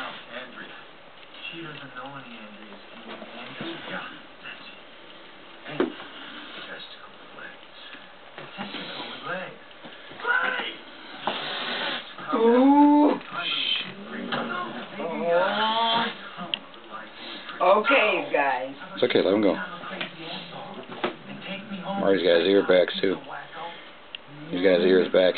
now, She doesn't know any Andreas. Can you Andrew? Yeah, that's it. And testicle with legs. Testicle with legs. Ooh! Okay, guys. It's okay, let him go. Marty's got his ear back, too. He's got his ears back.